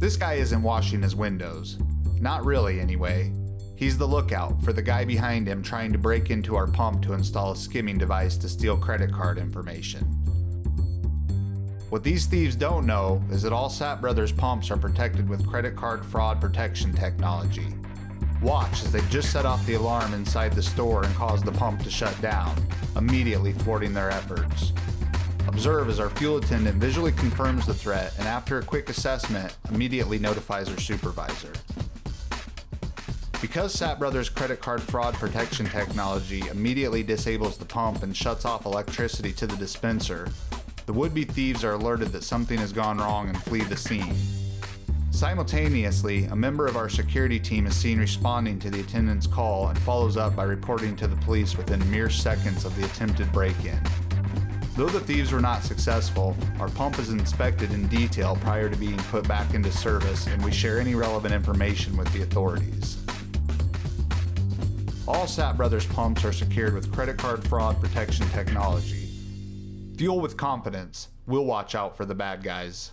This guy isn't washing his windows. Not really, anyway. He's the lookout for the guy behind him trying to break into our pump to install a skimming device to steal credit card information. What these thieves don't know is that all Sapp Brothers pumps are protected with credit card fraud protection technology. Watch as they just set off the alarm inside the store and cause the pump to shut down, immediately thwarting their efforts. Observe as our fuel attendant visually confirms the threat and after a quick assessment, immediately notifies her supervisor. Because Sapp Brothers credit card fraud protection technology immediately disables the pump and shuts off electricity to the dispenser, the would-be thieves are alerted that something has gone wrong and flee the scene. Simultaneously, a member of our security team is seen responding to the attendant's call and follows up by reporting to the police within mere seconds of the attempted break-in. Though the thieves were not successful, our pump is inspected in detail prior to being put back into service and we share any relevant information with the authorities. All Sapp Brothers pumps are secured with credit card fraud protection technology. Fuel with confidence. We'll watch out for the bad guys.